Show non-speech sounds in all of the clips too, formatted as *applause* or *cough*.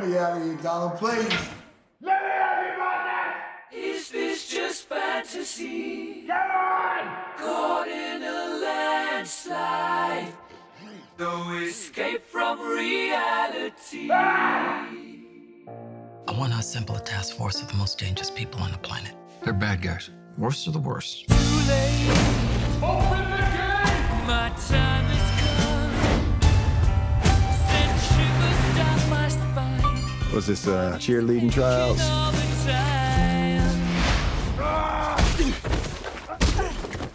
Get me out of here, Donald, please. Let me out of here, Martin! Is this just fantasy? Come on! Caught in a landslide. No escape from reality. Ah! I want to assemble a task force of the most dangerous people on the planet. They're bad guys. Worst of the worst. Too late. Open the gate! My time Was this uh, cheerleading trials? All the time.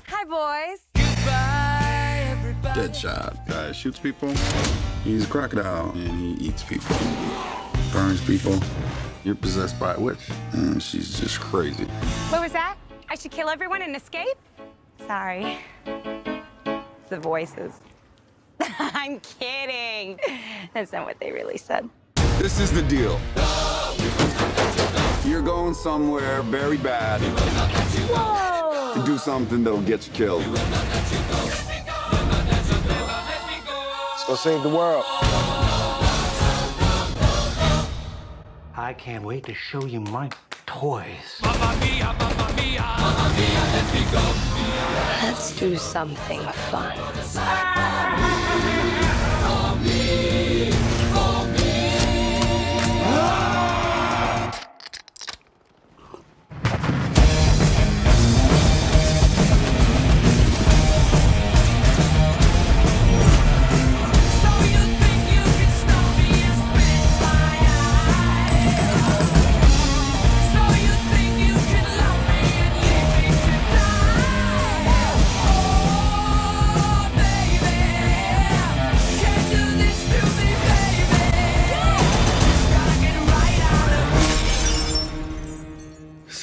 Hi, boys. Goodbye, everybody. Deadshot. Guy shoots people. He's a crocodile and he eats people. Burns people. You're possessed by a witch. And she's just crazy. What was that? I should kill everyone and escape? Sorry. The voices. *laughs* I'm kidding. That's not what they really said. This is the deal. You're going somewhere very bad Whoa! to do something that'll get you killed. Let's go save the world. I can't wait to show you my toys. Mamma mia, mamma mia. Let's do something fun. Ah.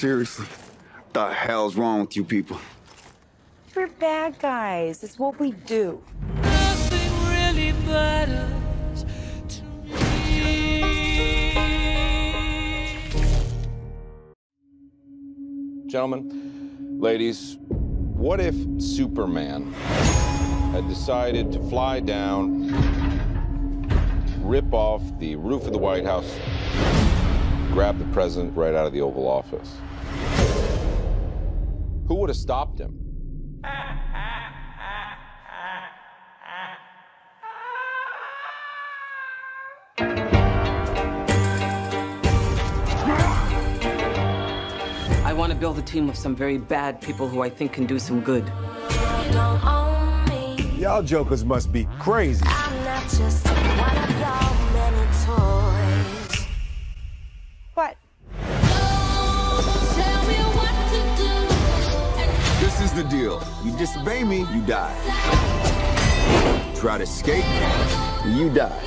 Of Seriously. The hell's wrong with you people? We're bad guys. It's what we do. Nothing really matters to me. Gentlemen, ladies, what if Superman had decided to fly down, rip off the roof of the White House, grab the president right out of the Oval Office? Who would have stopped him? I want to build a team of some very bad people who I think can do some good. Don't own me. Y'all jokers must be crazy. Do. This is the deal. You disobey me, you die. Try to escape, you die.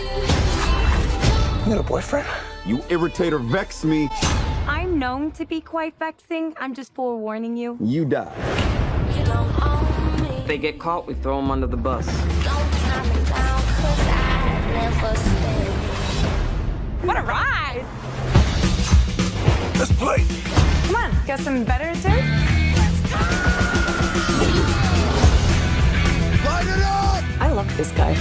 You got a boyfriend? You irritate or vex me, I'm known to be quite vexing. I'm just forewarning you. you die. You don't own me. If they get caught, we throw them under the bus. Don't tie me down, 'cause I never. What a ride! Let's play. Come on, got some better to do? Light it up! I love this guy.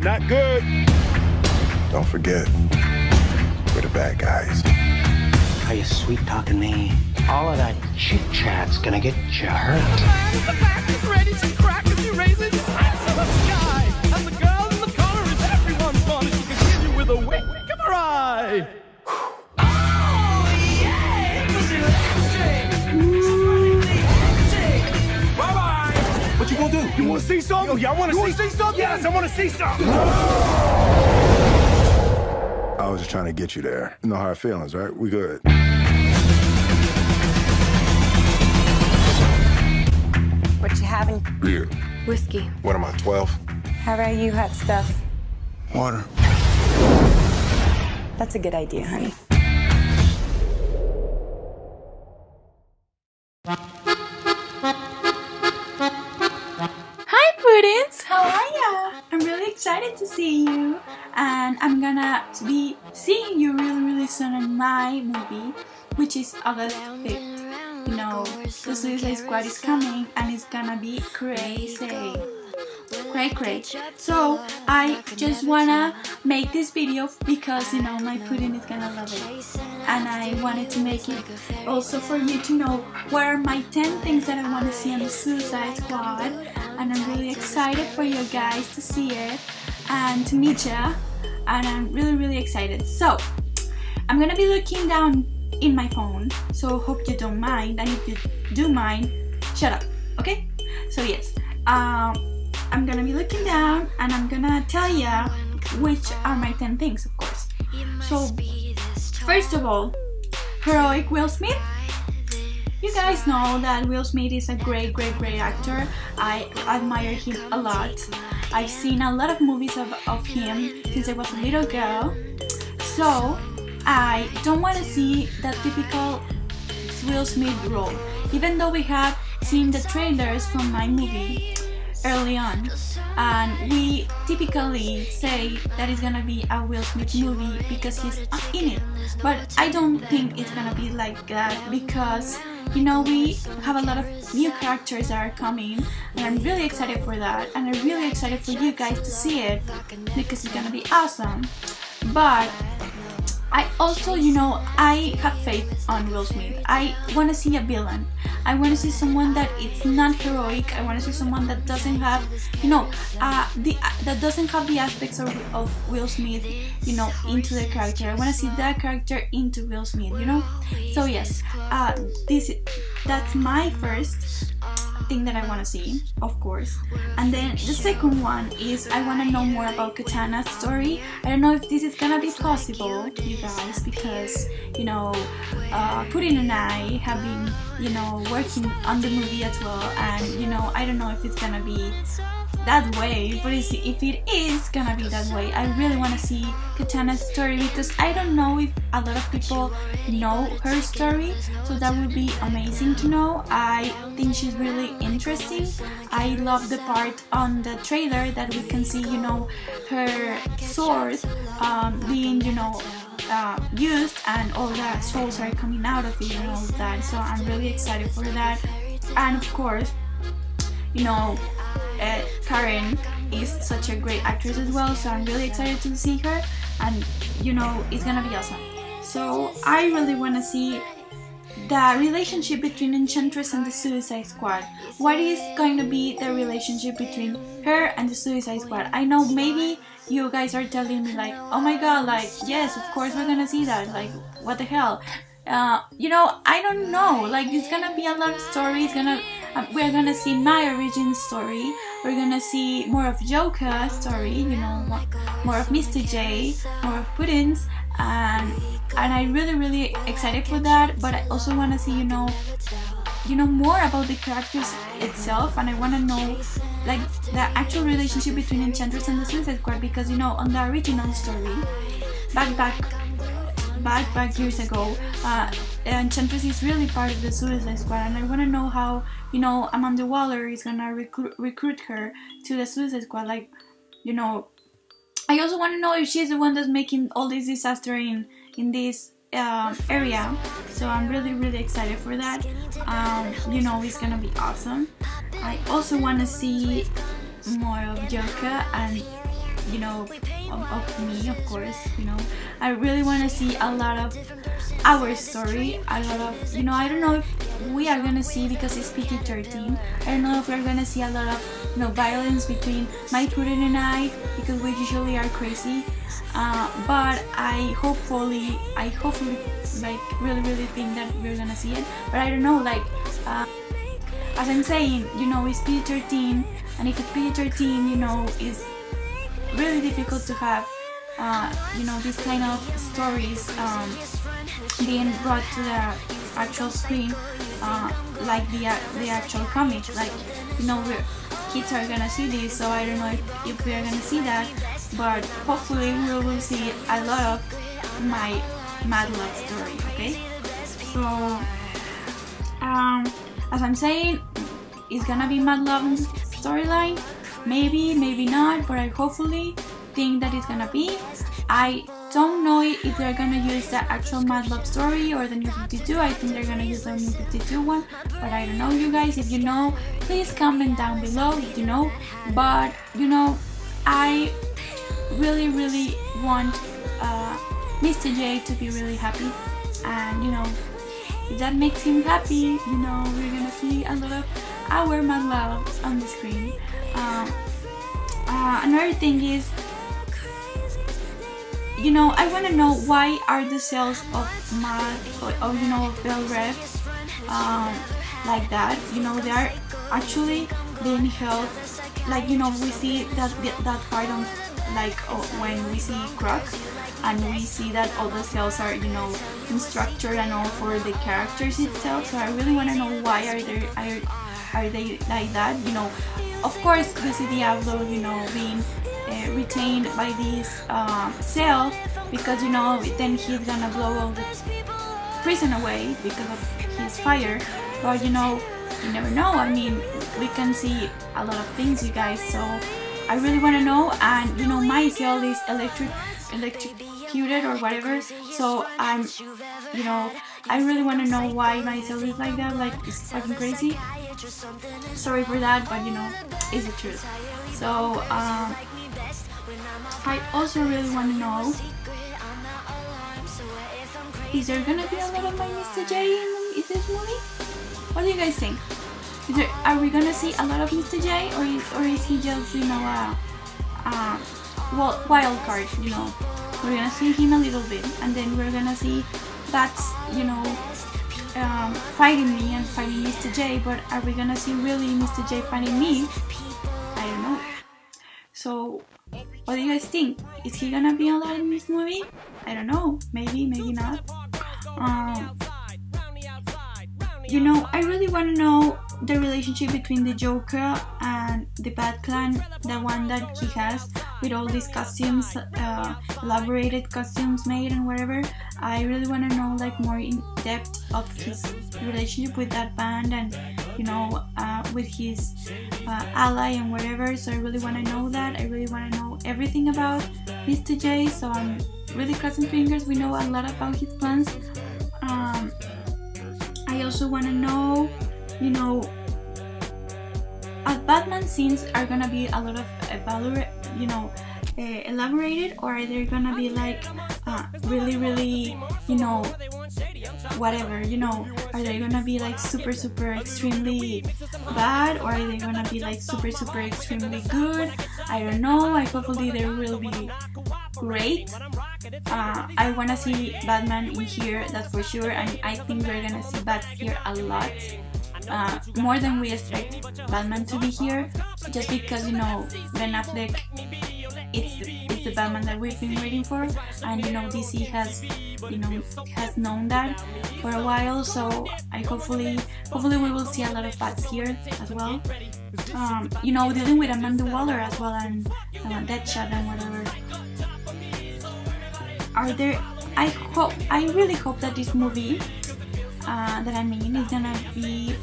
Not good. Don't forget, we're the bad guys. Are you sweet talking me? All of that chit chat's gonna get you hurt. Gonna do? You wanna see something? Yo, y'all wanna, see? see something? Yes, I wanna see something. I was just trying to get you there. You know how I feelings, right? We good. What you having? Beer. Whiskey. What am I, 12? How about you, hot stuff? Water. That's a good idea, honey. Gonna be seeing you really, really soon in my movie, which is August 5th. you know, the Suicide Squad is coming and it's gonna be crazy. Cray cray. So I just wanna make this video because you know my pudding is gonna love it. And I wanted to make it also for you to know what are my 10 things that I wanna see on the Suicide Squad. And I'm really excited for you guys to see it and to meet ya. And I'm really really excited. So I'm gonna be looking down in my phone, so hope you don't mind. And if you do mind, shut up, okay? So yes, um, I'm gonna be looking down and I'm gonna tell you which are my 10 things, of course. So, first of all, heroic Will Smith. You guys know that Will Smith is a great, great, great actor. I admire him a lot. I've seen a lot of movies of, of him since I was a little girl. So, I don't want to see that typical Will Smith role, even though we have seen the trailers from my movie early on, and we typically say that it's gonna be a Will Smith movie because he's in it. But I don't think it's gonna be like that because you know we have a lot of new characters that are coming, and I'm really excited for that, and I'm really excited for you guys to see it because it's gonna be awesome. But I also, you know, I have faith on Will Smith. I want to see a villain. I want to see someone that is not heroic. I want to see someone that doesn't have, you know, uh, the uh, that doesn't have the aspects of, of Will Smith, you know, into the character. I want to see that character into Will Smith, you know. So yes, uh, this that's my first thing that I want to see, of course. And then the second one is I want to know more about Katana's story. I don't know if this is gonna be possible, you guys, because you know, uh, Puddin and I have been, you know, working on the movie as well, and you know, I don't know if it's gonna be that way, but if it is gonna be that way, I really want to see Katana's story because I don't know if a lot of people know her story, so that would be amazing to know. I think she's really interesting. I love the part on the trailer that we can see, you know, her sword um, being, you know, uh, used and all the souls are coming out of it and all that. So I'm really excited for that. And of course, you know, uh, Karen is such a great actress as well, so I'm really excited to see her, and you know, it's gonna be awesome. So I really want to see the relationship between Enchantress and the Suicide Squad. What is going to be the relationship between her and the Suicide Squad? I know maybe you guys are telling me like, oh my god, like yes, of course we're gonna see that. Like, what the hell? Uh, you know, I don't know. Like, it's gonna be a lot of stories. Gonna uh, we're gonna see my origin story. We're gonna see more of Joker's story. You know, more, of Mr. J, more of Puddin's, and and I'm really really excited for that. But I also wanna see, you know, you know more about the characters itself, and I wanna know like the actual relationship between Enchantress and the Suicide Squad because you know on the original story, back back back back years ago, uh, Enchantress is really part of the Suicide Squad, and I want to know how you know Amanda Waller is gonna recruit recruit her to the Suicide Squad. Like, you know, I also want to know if she's the one that's making all this disaster in in this uh, area. So I'm really really excited for that. Um, you know, it's gonna be awesome. I also want to see more of Joker and you know of, of, me of course you know. I really want to see a lot of our story a lot of you know i don't know if we are gonna see because it's pg-13 i don't know if we're gonna see a lot of you know violence between my pudding and i because we usually are crazy. Uh, but i hopefully i hopefully like really really think that we're gonna see it. But i don't know like uh, as i'm saying you know it's pg-13 and if it's pg-13 you know is really difficult to have uh, you know these kind of stories um, being brought to the actual screen uh, like the the actual comic. Like you know we're, kids are gonna see this so I don't know if, if we are gonna see that but hopefully we will see a lot of my mad love story okay? So um, as I'm saying it's gonna be mad love storyline maybe maybe not but i hopefully think that it's gonna be i don't know if they're gonna use the actual Mad Love story or the New 52. I think they're gonna use the New 52 one, but I don't know, you guys. If you know, please comment down below if you know. But you know, I really, really want uh, Mr. J to be really happy, and you know, if that makes him happy, you know, we're gonna see a lot of our my Love on the screen. Um, uh, another thing is you know, I want to know why are the sales of Mad or, you know Belle Reve um, like that? You know, they are actually being held like you know we see that that part on like oh, when we see Croc and we see that all the cells are you know structured and all for the characters itself. So I really want to know why are they are are they like that? You know, of course see Diablo you know being uh, retained by this uh, cell because you know then he's gonna blow all the prison away because of his fire. But you know you never know. I mean we can see a lot of things you guys. So I really want to know. And you know my cell is electric electrocuted or whatever. So I'm you know I really want to know why my cell is like that. Like it's fucking crazy sorry for that but you know it's the truth so um, I also really want to know is there gonna be a lot of my Mr. J in, in this movie? What do you guys think? There, are we gonna see a lot of Mr. J or is, or is he just you know a, a wild card? You know, we're gonna see him a little bit and then we're gonna see that's, you know um, fighting me and fighting Mr. J. But are we gonna see really Mr. J fighting me? I don't know. So what do you guys think? Is he gonna be a lot in this movie? I don't know. Maybe, maybe not. Um, you know, I really want to know the relationship between the Joker and the Bat Clan, the one that he has with all these costumes, uh, elaborated costumes made and whatever. I really want to know like more in depth of his relationship with that band and you know uh, with his uh, ally and whatever. So I really want to know that. I really want to know everything about Mr. J. So I'm really crossing fingers. We know a lot about his plans. Um, I also want to know, you know, Batman scenes are gonna be a lot of elaborate, you know, uh, elaborated, or are they gonna be like uh, really, really, you know, whatever, you know, are they gonna be like super, super, extremely bad, or are they gonna be like super, super, extremely good? I don't know. I hopefully they will be great. Uh, I wanna see Batman in here, that's for sure, and I think we're gonna see Bat here a lot. Uh, more than we expect Batman to be here, just because you know Ben Affleck, it's it's the Batman that we've been waiting for, and you know DC has you know has known that for a while. So I hopefully hopefully we will see a lot of bats here as well. Um, you know dealing with Amanda Waller as well and uh, Deadshot and whatever. Are there? I hope I really hope that this movie uh, that I mean is gonna be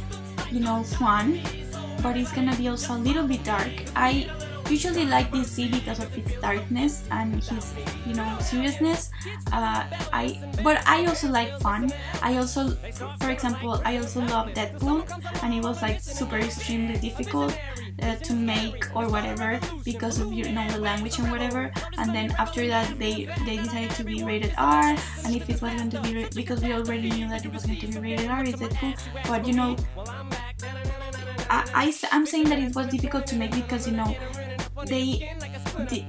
you know fun but it's gonna be also a little bit dark. I usually like this DC because of its darkness and his you know seriousness. Uh, I but I also like fun. I also for example I also love Deadpool and it was like super extremely difficult uh, to make or whatever because of you know the language and whatever. And then after that they they decided to be rated R. And if it was going to be because we already knew that it was going to be rated R it's Deadpool but you know I, I, I'm saying that it was difficult to make because you know they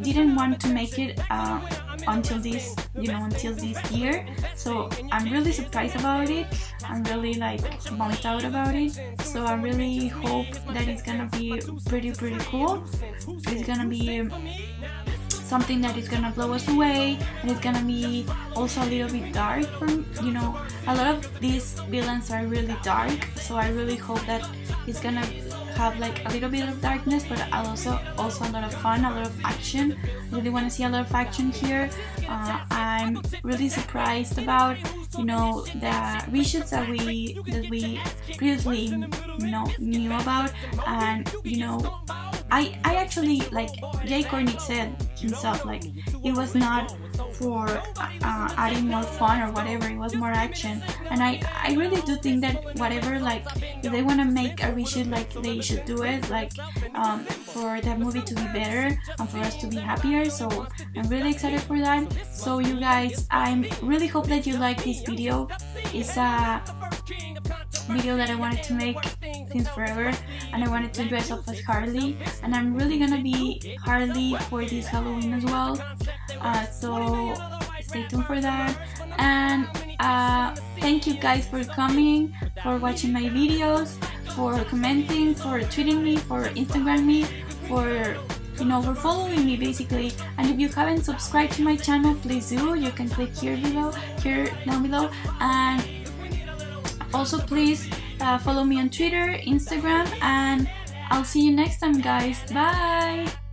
didn't want to make it uh, until this you know until this year. So i'm really surprised about it. I'm really like bummed out about it. So i really hope that it's gonna be pretty pretty cool. It's gonna be something that is gonna blow us away and it's gonna be also a little bit dark for you know a lot of these villains are really dark. So i really hope that it's gonna have like a little bit of darkness but also also a lot of fun a lot of action. I really want to see a lot of action here. Uh, i'm really surprised about you know the reshoots that we that we previously know knew about. And you know I I actually like Jai Courtney said himself like it was not for uh, adding more fun or whatever it was more action. And I I really do think that whatever like if they want to make a reshoot like they should do it like um, for that movie to be better and for us to be happier. So I'm really excited for that. So you guys I really hope that you like this video. It's a video that I wanted to make since forever and I wanted to dress up as Harley and I'm really gonna be Harley for this Halloween as well. Uh, so stay tuned for that. And uh, thank you guys for coming for watching my videos for commenting for tweeting me for Instagram me for you know for following me basically. And if you haven't subscribed to my channel please do. You can click here below here down below. And also please uh, follow me on Twitter, Instagram, and I'll see you next time guys. Bye!